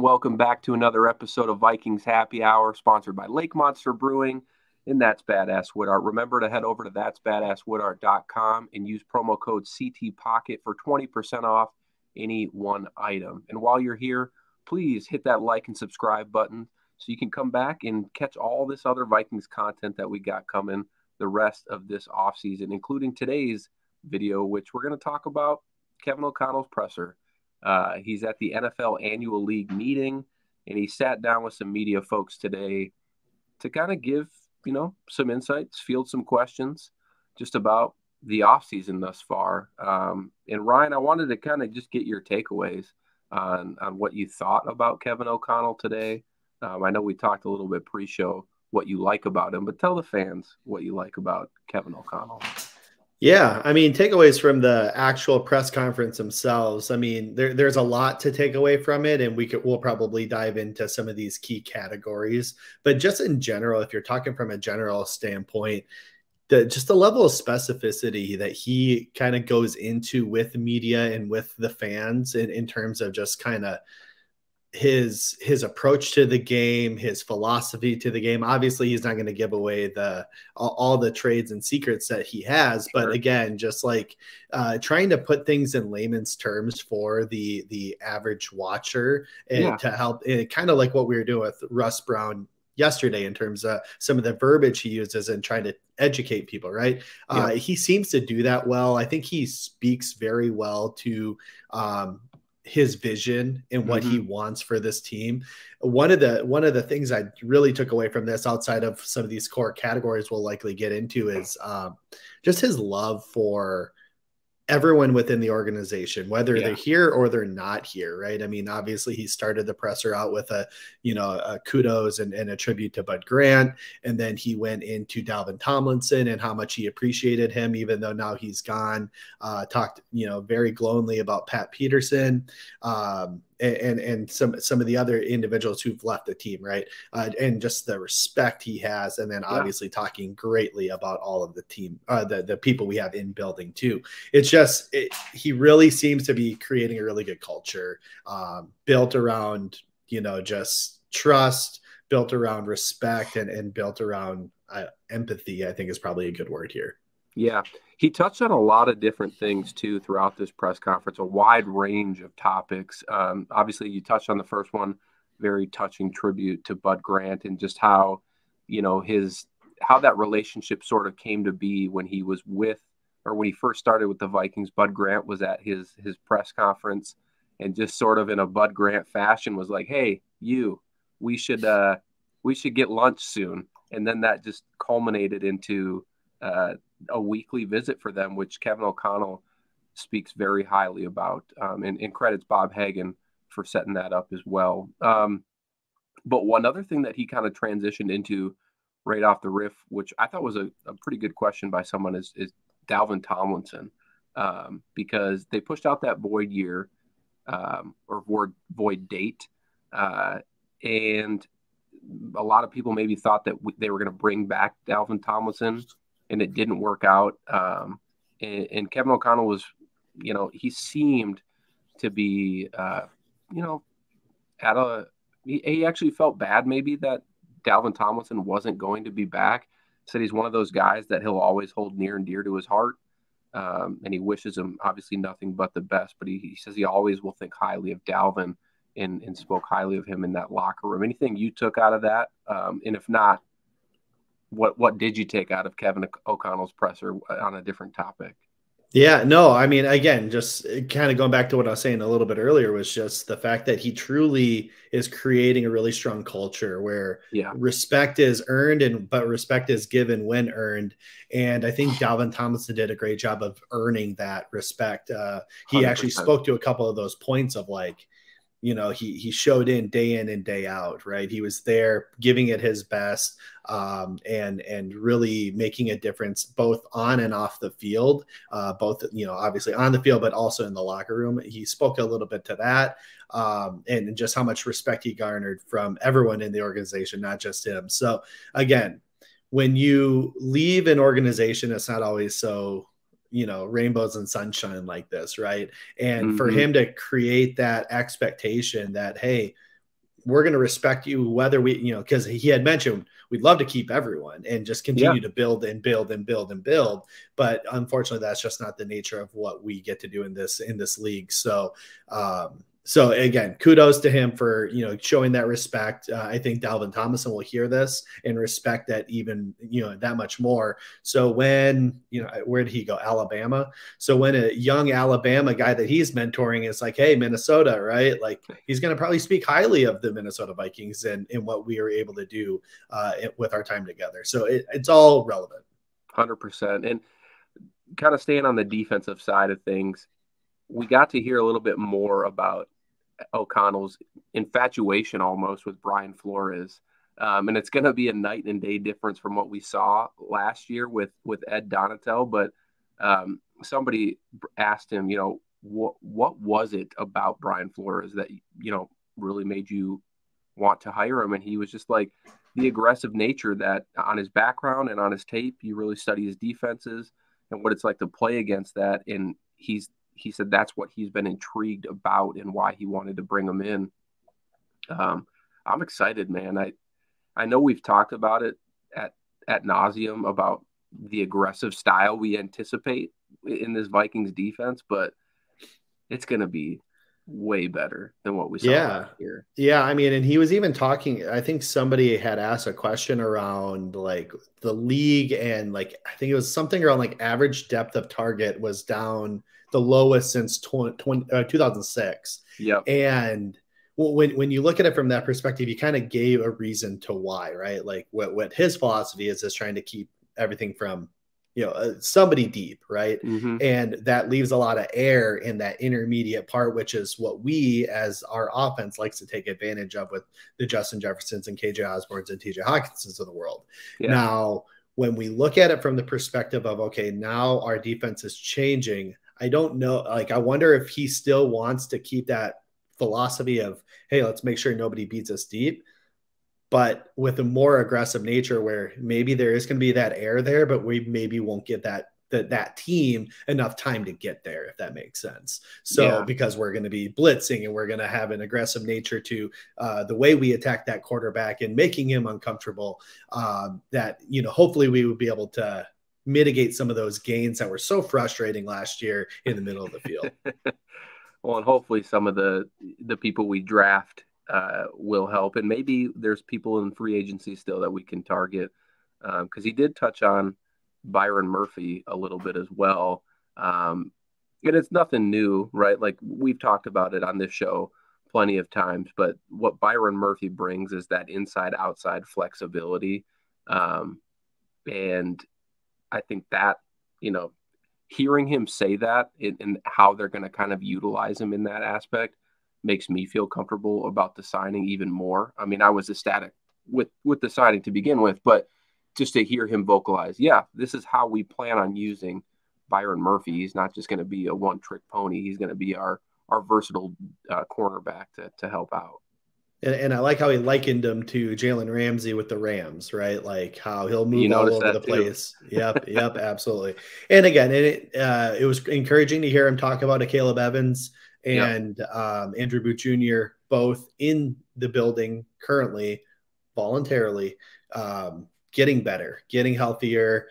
Welcome back to another episode of Vikings Happy Hour, sponsored by Lake Monster Brewing and That's Badass Wood Art. Remember to head over to that'sbadasswoodart.com and use promo code CT Pocket for 20% off any one item. And while you're here, please hit that like and subscribe button so you can come back and catch all this other Vikings content that we got coming the rest of this offseason, including today's video, which we're going to talk about Kevin O'Connell's presser. Uh, he's at the NFL annual league meeting, and he sat down with some media folks today to kind of give, you know, some insights, field some questions just about the offseason thus far. Um, and Ryan, I wanted to kind of just get your takeaways on, on what you thought about Kevin O'Connell today. Um, I know we talked a little bit pre show what you like about him, but tell the fans what you like about Kevin O'Connell. Yeah, I mean, takeaways from the actual press conference themselves. I mean, there, there's a lot to take away from it, and we could we'll probably dive into some of these key categories. But just in general, if you're talking from a general standpoint, the just the level of specificity that he kind of goes into with media and with the fans in, in terms of just kind of his his approach to the game, his philosophy to the game. Obviously, he's not going to give away the all, all, the trades and secrets that he has, but sure. again, just like uh, trying to put things in layman's terms for the the average watcher and yeah. to help, and kind of like what we were doing with Russ Brown yesterday in terms of some of the verbiage he uses and trying to educate people right yeah. uh, he seems to do that well i think he speaks very well to um, his vision and what mm-hmm. he wants for this team. One of the one of the things I really took away from this, outside of some of these core categories we'll likely get into, is um, just his love for everyone within the organization, whether yeah. they're here or they're not here, right? I mean, obviously he started the presser out with a, you know, a kudos and, and a tribute to Bud Grant. And then he went into Dalvin Tomlinson and how much he appreciated him, even though now he's gone, uh, talked, you know, very glowingly about Pat Peterson. Um, and and some some of the other individuals who've left the team, right? Uh, and just the respect he has, and then obviously yeah. talking greatly about all of the team, uh, the the people we have in building too. It's just it, he really seems to be creating a really good culture um, built around you know just trust, built around respect, and and built around uh, empathy. I think is probably a good word here. Yeah. He touched on a lot of different things too throughout this press conference, a wide range of topics. Um, obviously, you touched on the first one, very touching tribute to Bud Grant and just how, you know, his how that relationship sort of came to be when he was with or when he first started with the Vikings. Bud Grant was at his his press conference and just sort of in a Bud Grant fashion was like, "Hey, you, we should uh, we should get lunch soon." And then that just culminated into uh, a weekly visit for them, which Kevin O'Connell speaks very highly about, um, and, and, credits Bob Hagan for setting that up as well. Um, but one other thing that he kind of transitioned into right off the riff, which I thought was a, a pretty good question by someone, is, is Dalvin Tomlinson, um, because they pushed out that void year um, or void, void date. Uh, and a lot of people maybe thought that they were going to bring back Dalvin Tomlinson and it didn't work out. Um, and, and, Kevin O'Connell was, you know, he seemed to be, uh, you know, at a, he, he, actually felt bad maybe that Dalvin Tomlinson wasn't going to be back. Said he's one of those guys that he'll always hold near and dear to his heart. Um, and he wishes him obviously nothing but the best, but he, he says he always will think highly of Dalvin and, and spoke highly of him in that locker room. Anything you took out of that? Um, and if not, what what did you take out of Kevin O'Connell's presser on a different topic? Yeah, no, I mean, again, just kind of going back to what I was saying a little bit earlier was just the fact that he truly is creating a really strong culture where yeah. respect is earned and but respect is given when earned. And I think Dalvin Tomlinson did a great job of earning that respect. Uh, he 100%. actually spoke to a couple of those points of like, you know he he showed in day in and day out right? He was there giving it his best um, and and really making a difference both on and off the field uh, both you know obviously on the field but also in the locker room. He spoke a little bit to that um, and just how much respect he garnered from everyone in the organization not just him. So again when you leave an organization it's not always so you know rainbows and sunshine like this right and mm-hmm. for him to create that expectation that hey we're going to respect you whether we you know because he had mentioned we'd love to keep everyone and just continue yeah. to build and build and build and build but unfortunately that's just not the nature of what we get to do in this in this league so um so again, kudos to him for you know showing that respect. Uh, I think Dalvin Tomlinson will hear this and respect that even you know that much more. So when you know where did he go? Alabama. So when a young Alabama guy that he's mentoring is like, hey, Minnesota, right? Like he's going to probably speak highly of the Minnesota Vikings and and what we were able to do uh, with our time together. So it, it's all relevant. Hundred percent, and kind of staying on the defensive side of things we got to hear a little bit more about O'Connell's infatuation almost with Brian Flores. Um, and it's going to be a night and day difference from what we saw last year with with Ed Donatell. But um, somebody asked him, you know, what what was it about Brian Flores that you know really made you want to hire him? And he was just like the aggressive nature that on his background and on his tape, you really study his defenses and what it's like to play against that. And he's he said that's what he's been intrigued about and why he wanted to bring him in. Um, I'm excited, man. I I know we've talked about it at at nauseum about the aggressive style we anticipate in this Vikings defense, but it's going to be way better than what we saw yeah. here. Yeah, I mean, and he was even talking. I think somebody had asked a question around like the league and like I think it was something around like average depth of target was down the lowest since 20, 20 uh, 2006. Yeah. And when, when you look at it from that perspective, you kind of gave a reason to why, right? Like what, what his philosophy is, is trying to keep everything from, you know, uh, somebody deep, right? Mm-hmm. And that leaves a lot of air in that intermediate part, which is what we as our offense likes to take advantage of with the Justin Jeffersons and KJ Osborns and TJ Hockensons of the world. Yeah. Now, when we look at it from the perspective of, okay, now our defense is changing, I don't know. Like, I wonder if he still wants to keep that philosophy of, hey, let's make sure nobody beats us deep, but with a more aggressive nature where maybe there is going to be that air there, but we maybe won't get that that that team enough time to get there if that makes sense so yeah. because we're going to be blitzing and we're going to have an aggressive nature to uh, the way we attack that quarterback and making him uncomfortable uh, that you know hopefully we would be able to mitigate some of those gains that were so frustrating last year in the middle of the field. well, and hopefully some of the the people we draft uh, will help, and maybe there's people in free agency still that we can target because um, he did touch on Byron Murphy a little bit as well. Um, and it's nothing new, right? Like we've talked about it on this show plenty of times, but what Byron Murphy brings is that inside outside flexibility. Um, and I think that, you know, hearing him say that and, and how they're going to kind of utilize him in that aspect makes me feel comfortable about the signing even more. I mean, I was ecstatic with with the signing to begin with, but just to hear him vocalize, yeah, this is how we plan on using Byron Murphy. He's not just going to be a one trick pony. He's going to be our our versatile uh, cornerback to to help out. And, and, I like how he likened him to Jalen Ramsey with the Rams, right? Like how he'll move all over the place. yep, yep, absolutely. And again, it uh, it was encouraging to hear him talk about Akayleb Evans and yep. um, Andrew Booth Jr. both in the building currently, voluntarily, um, getting better, getting healthier,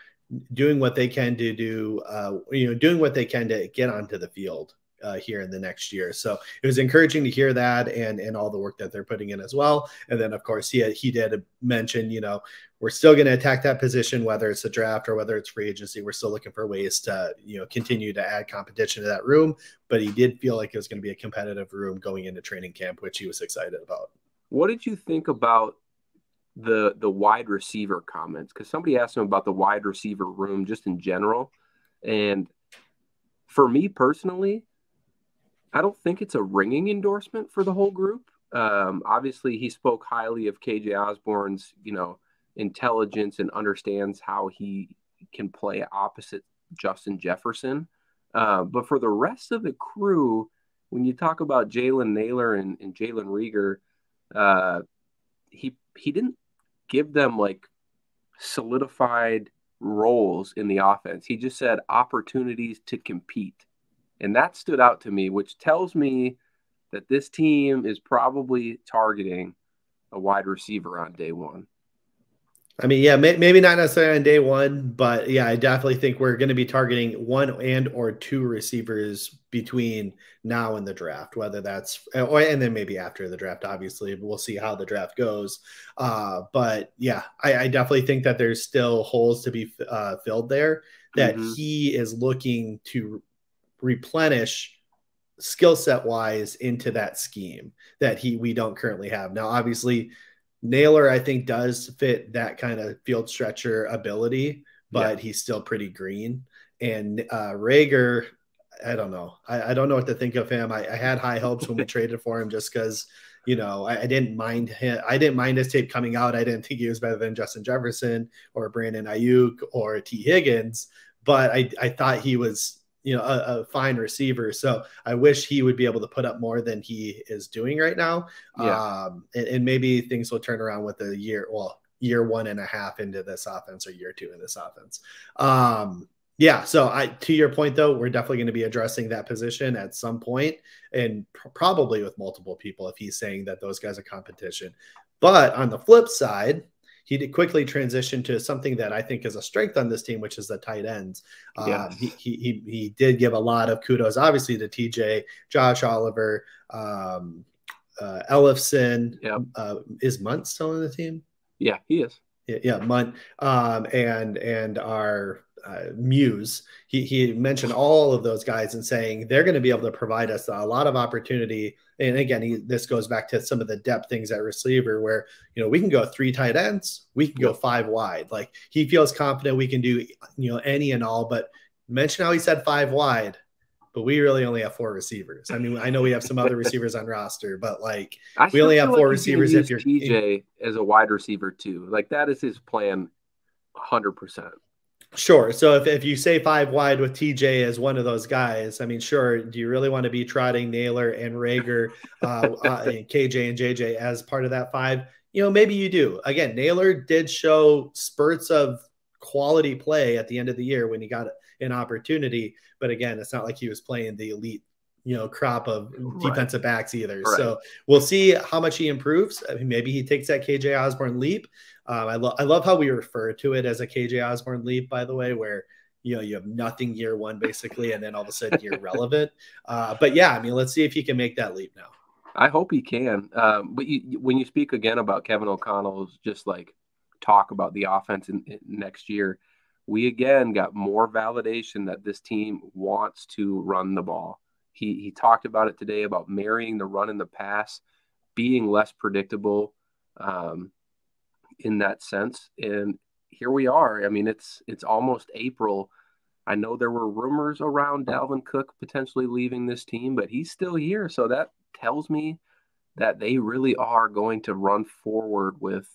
doing what they can to do, uh, you know, doing what they can to get onto the field uh, here in the next year. So it was encouraging to hear that and and all the work that they're putting in as well. And then of course he he did mention you know we're still going to attack that position whether it's a draft or whether it's free agency. We're still looking for ways to you know continue to add competition to that room. But he did feel like it was going to be a competitive room going into training camp, which he was excited about. What did you think about the the wide receiver comments? Because somebody asked him about the wide receiver room just in general, and for me personally, I don't think it's a ringing endorsement for the whole group. Um, obviously, he spoke highly of KJ Osborn's, you know, intelligence and understands how he can play opposite Justin Jefferson. Uh, but for the rest of the crew, when you talk about Jalen Nailor and, and Jalen Reagor, uh, he he didn't give them like solidified roles in the offense. He just said opportunities to compete. And that stood out to me, which tells me that this team is probably targeting a wide receiver on day one. I mean, yeah, may, maybe not necessarily on day one, but yeah, I definitely think we're going to be targeting one and or two receivers between now and the draft, whether that's or and then maybe after the draft. Obviously, we'll see how the draft goes. Uh, but yeah, I, I definitely think that there's still holes to be uh, filled there. That mm-hmm. he is looking to replenish skill set wise into that scheme that he we don't currently have now. Obviously Nailor I think, does fit that kind of field stretcher ability, but yeah. he's still pretty green. And uh, Reagor, I don't know. I, I, don't know what to think of him. I, I had high hopes when we traded for him just because, you know, I, I, didn't mind him. I didn't mind his tape coming out. I didn't think he was better than Justin Jefferson or Brandon Aiyuk or Tee Higgins, but I, I thought he was you know a, a, fine receiver. So I wish he would be able to put up more than he is doing right now. Yeah. Um, and, and maybe things will turn around with a year, well, year one and a half into this offense or year two in this offense. Um, yeah. So I, to your point though, we're definitely going to be addressing that position at some point and pr- probably with multiple people if he's saying that those guys are competition. But on the flip side, he did quickly transition to something that I think is a strength on this team, which is the tight ends. Um, he, he, he did give a lot of kudos, obviously, to TJ, Josh Oliver, um, uh, Ellefson. Yep. Uh, is Mundt still in the team? Yeah, he is. Yeah, yeah Mundt um, and and our uh, Muse. He he mentioned all of those guys and saying they're going to be able to provide us a lot of opportunity and again, he, this goes back to some of the depth things at receiver where, you know, we can go three tight ends, we can go five wide. Like he feels confident we can do, you know, any and all, but mention how he said five wide, but we really only have four receivers. I mean, I know we have some other receivers on roster, but like we only have four like receivers if you're TJ as a wide receiver too. Like that is his plan 100%. Sure. So if, if you say five wide with TJ as one of those guys, I mean, sure. Do you really want to be trotting Nailor and Reagor, uh, uh, and KJ and JJ as part of that five? You know, maybe you do. Again, Nailor did show spurts of quality play at the end of the year when he got an opportunity. But again, it's not like he was playing the elite, you know, crop of defensive backs either. Right. So we'll see how much he improves. I mean, maybe he takes that KJ Osborn leap. Um, I love I love how we refer to it as a KJ Osborn leap, by the way, where you know you have nothing year one basically, and then all of a sudden you're relevant. Uh, but yeah, I mean, let's see if he can make that leap now. I hope he can. Um, but you, when you speak again about Kevin O'Connell's just like talk about the offense in, in next year, we again got more validation that this team wants to run the ball. He he talked about it today about marrying the run and the pass, being less predictable. Um, in that sense. And here we are. I mean, it's it's almost April. I know there were rumors around Dalvin Cook potentially leaving this team, but he's still here. So that tells me that they really are going to run forward with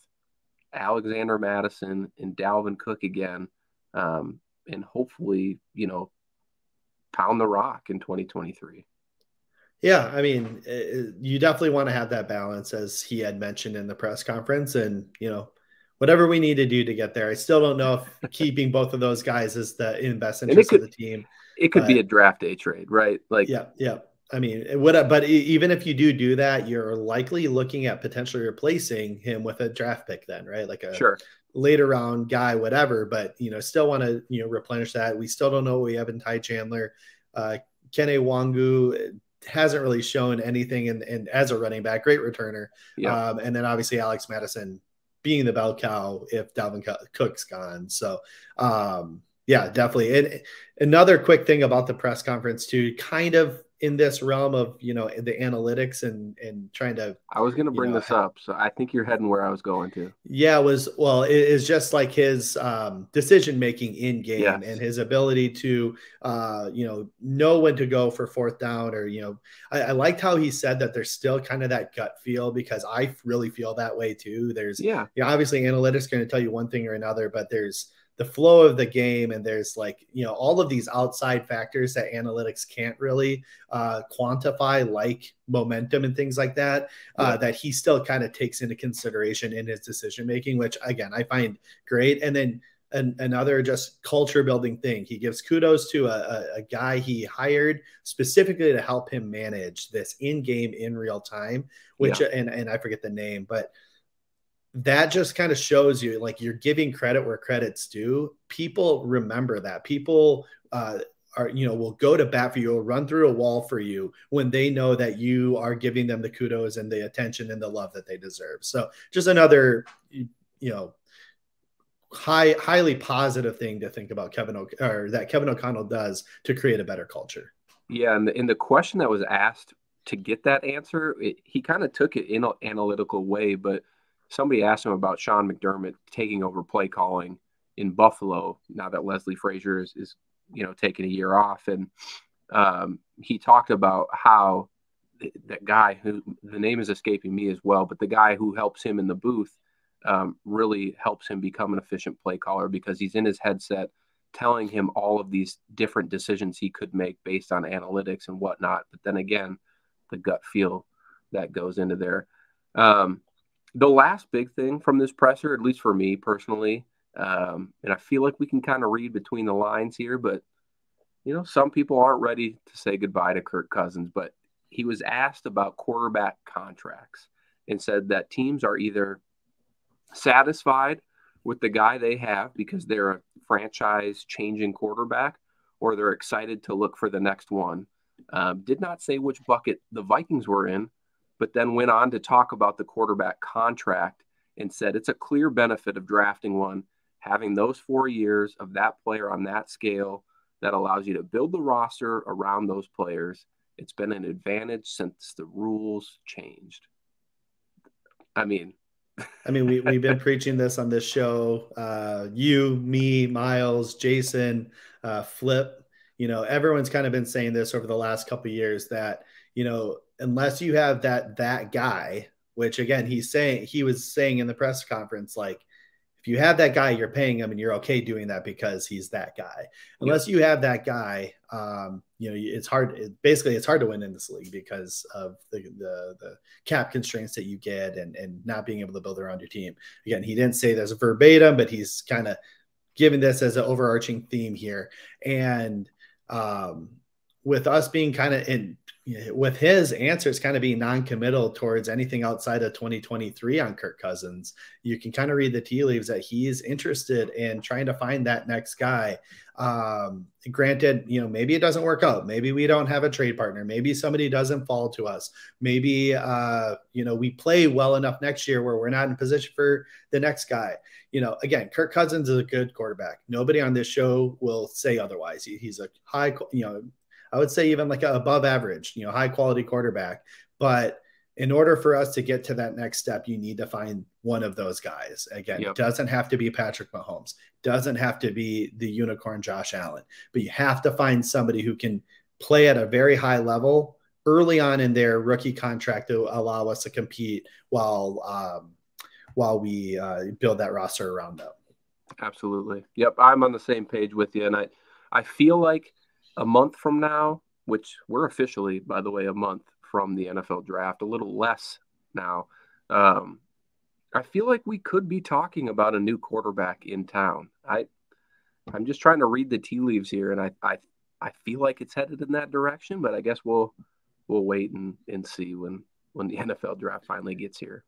Alexander Mattison and Dalvin Cook again. Um, and hopefully, you know, pound the rock in 2023. Yeah, I mean, it, you definitely want to have that balance, as he had mentioned in the press conference, and you know, whatever we need to do to get there. I still don't know if keeping both of those guys is the in best interest could, of the team. It could but, be a draft day trade, right? Like, yeah, yeah. I mean, what? But even if you do do that, you're likely looking at potentially replacing him with a draft pick, then, right? Like a sure later round guy, whatever. But you know, still want to you know replenish that. We still don't know what we have in Ty Chandler. Uh, Kene Nwangwu hasn't really shown anything in, in as a running back, great returner. Yeah. Um, and then obviously Alex Mattison being the bell cow if Dalvin Cook's gone. So, um, yeah, definitely. And another quick thing about the press conference too, kind of in this realm of you know the analytics and and trying to i was going to bring know, this up so i think you're heading where i was going to. Yeah it was well it is just like his um, decision making in game yes. and his ability to uh, you know know when to go for fourth down or you know I, I liked how he said that there's still kind of that gut feel because i really feel that way too. There's yeah. you know, obviously analytics going to tell you one thing or another but there's the flow of the game and there's like you know all of these outside factors that analytics can't really uh, quantify like momentum and things like that uh, yeah. that he still kind of takes into consideration in his decision making which again i find great and then an, another just culture building thing. He gives kudos to a, a, a, guy he hired specifically to help him manage this in game in real time, which yeah. and and I forget the name, but that just kind of shows you like you're giving credit where credit's due. People remember that. People uh, are you know will go to bat for you, will run through a wall for you when they know that you are giving them the kudos and the attention and the love that they deserve. So just another you know high highly positive thing to think about Kevin o- or that Kevin O'Connell does to create a better culture. Yeah, and the, and the question that was asked to get that answer, it, he kind of took it in an analytical way, but somebody asked him about Sean McDermott taking over play calling in Buffalo now that Leslie Frazier is, is you know taking a year off, and um, he talked about how that guy who the name is escaping me as well, but the guy who helps him in the booth um, really helps him become an efficient play caller because he's in his headset telling him all of these different decisions he could make based on analytics and whatnot. But then again, the gut feel that goes into there. Um, the last big thing from this presser, at least for me personally, um, and I feel like we can kind of read between the lines here, but you know, some people aren't ready to say goodbye to Kirk Cousins, but he was asked about quarterback contracts and said that teams are either satisfied with the guy they have because they're a franchise changing quarterback or they're excited to look for the next one. Um, did not say which bucket the Vikings were in, but then went on to talk about the quarterback contract and said it's a clear benefit of drafting one, having those four years of that player on that scale that allows you to build the roster around those players. It's been an advantage since the rules changed. I mean, I mean, we, we've been preaching this on this show. Uh, you, me, Myles, Jason, uh, Flip, you know, everyone's kind of been saying this over the last couple years that, you know, unless you have that, that guy, which again, he's saying, he was saying in the press conference, like, if you have that guy, you're paying him and you're okay doing that because he's that guy. Unless you have that guy, um, you know, it's hard. It, basically, it's hard to win in this league because of the, the, the cap constraints that you get and and not being able to build around your team. Again, he didn't say this verbatim, but he's kind of giving this as an overarching theme here. And um, with us being kind of in with his answers kind of being non-committal towards anything outside of 2023 on Kirk Cousins, you can kind of read the tea leaves that he's interested in trying to find that next guy. Um, granted, you know, maybe it doesn't work out. Maybe we don't have a trade partner. Maybe somebody doesn't fall to us. Maybe, uh, you know, we play well enough next year where we're not in position for the next guy. You know, again, Kirk Cousins is a good quarterback. Nobody on this show will say otherwise. He, he's a high, you know, I would say even like a above average, you know, high quality quarterback. But in order for us to get to that next step, you need to find one of those guys. Again, yep. it doesn't have to be Patrick Mahomes, doesn't have to be the unicorn Josh Allen, but you have to find somebody who can play at a very high level early on in their rookie contract to allow us to compete while um, while we uh, build that roster around them. Absolutely. Yep, I'm on the same page with you, and I I feel like a month from now, which we're officially, by the way, a month from the NFL draft, a little less now. Um, I feel like we could be talking about a new quarterback in town. I, I'm just trying to read the tea leaves here, and I, I, I feel like it's headed in that direction. But I guess we'll, we'll wait and, and see when when the NFL draft finally gets here.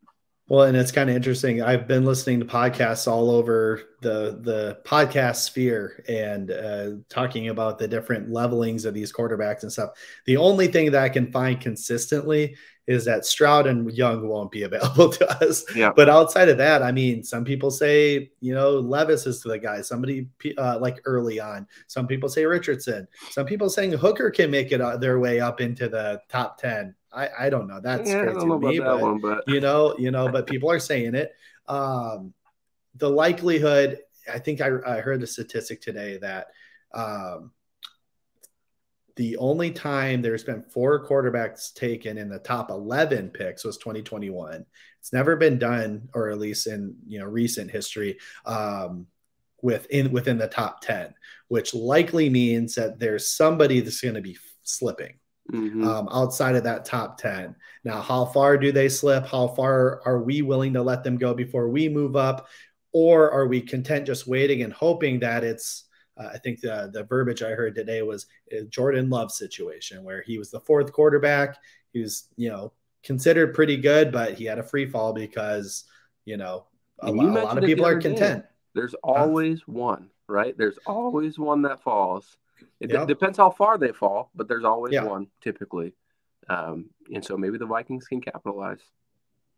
Well, and it's kind of interesting. I've been listening to podcasts all over the the podcast sphere and uh, talking about the different levelings of these quarterbacks and stuff. The only thing that I can find consistently is that Stroud and Young won't be available to us. Yeah. But outside of that, I mean, some people say you know Levis is to the guy. Somebody uh, like early on. Some people say Richardson. Some people saying Hooker can make it uh, their way up into the top ten. I, I don't know. That's yeah, crazy to me, but, one, but, you know, you know, but people are saying it. Um, the likelihood, I think I, I heard the statistic today that um, the only time there's been four quarterbacks taken in the top 11 picks was 2021. It's never been done, or at least in you know recent history, um, within within the top 10, which likely means that there's somebody that's going to be slipping mm-hmm. um, outside of that top 10. Now, how far do they slip? How far are we willing to let them go before we move up? or are we content just waiting and hoping that it's uh, I think the the verbiage I heard today was Jordan Love situation where he was the fourth quarterback. He was, you know, considered pretty good, but he had a free fall because, you know, a, lot, a lot, of people are content. There's always uh, one, right? There's always one that falls. It yep. d- depends how far they fall, but there's always yeah. one typically. Um, and so maybe the Vikings can capitalize.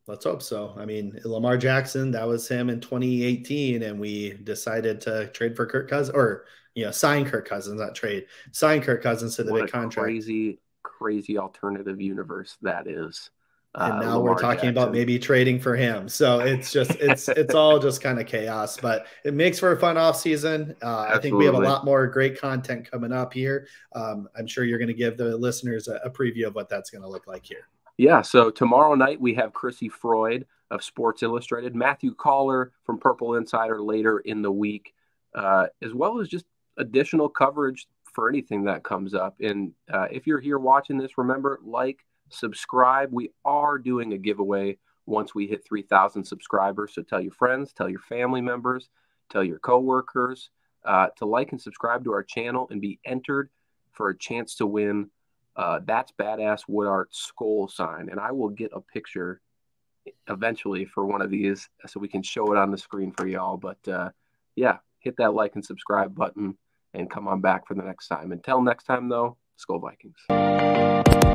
Let's hope so. I mean, Lamar Jackson, that was him in 2018, and we decided to trade for Kirk Cousins, or you know, sign Kirk Cousins, not trade, sign Kirk Cousins to the what big contract. Crazy, crazy alternative universe that is. Uh, and now Lamar we're talking Jackson. about maybe trading for him. So it's just it's it's all just kind of chaos, but it makes for a fun off season. Uh, I think we have a lot more great content coming up here. Um, I'm sure you're going to give the listeners a, a preview of what that's going to look like here. Yeah. So tomorrow night we have Chrissy Freud of Sports Illustrated, Matthew Coller from Purple Insider later in the week, uh, as well as just additional coverage for anything that comes up. And uh, if you're here watching this, remember like, subscribe. We are doing a giveaway once we hit 3,000 subscribers. So tell your friends, tell your family members, tell your coworkers uh, to like and subscribe to our channel and be entered for a chance to win uh, that's badass wood art Skol sign, and I will get a picture eventually for one of these so we can show it on the screen for y'all. But uh, yeah, hit that like and subscribe button and come on back for the next time. Until next time, though, Skol Vikings.